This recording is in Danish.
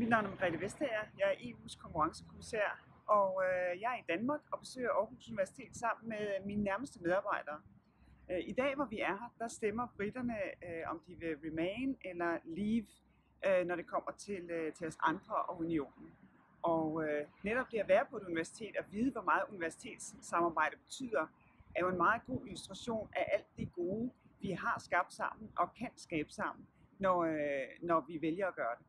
Mit navn er Margrethe Vestager. Jeg er EU's konkurrencekommissær, og øh, jeg er i Danmark og besøger Aarhus Universitet sammen med øh, mine nærmeste medarbejdere. Øh, I dag, hvor vi er her, der stemmer britterne, øh, om de vil remain eller leave, øh, når det kommer til, øh, til os andre og unionen. Og øh, netop det at være på et universitet og vide, hvor meget universitetssamarbejde betyder, er jo en meget god illustration af alt det gode, vi har skabt sammen og kan skabe sammen, når, øh, når vi vælger at gøre det.